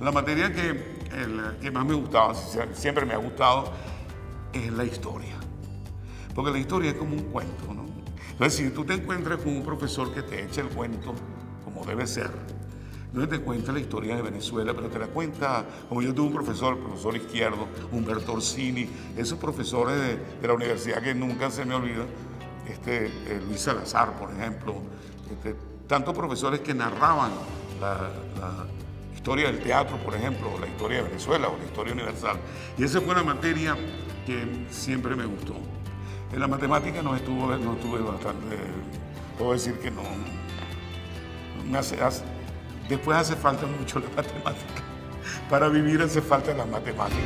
La materia que, más me gustaba, siempre me ha gustado, es la historia. Porque la historia es como un cuento, ¿no? Entonces, si tú te encuentras con un profesor que te echa el cuento como debe ser, no te cuenta la historia de Venezuela, pero te la cuenta, como yo tuve un profesor, el profesor izquierdo, Humberto Orsini, esos profesores de, la universidad que nunca se me olvida, este, eh, Luis Salazar, por ejemplo, este, tantos profesores que narraban la, historia del teatro, por ejemplo, la historia de Venezuela o la historia universal. Y esa fue una materia que siempre me gustó. En la matemática no estuve, no estuve bastante, puedo decir que no, Después hace falta mucho la matemática. Para vivir hace falta la matemática.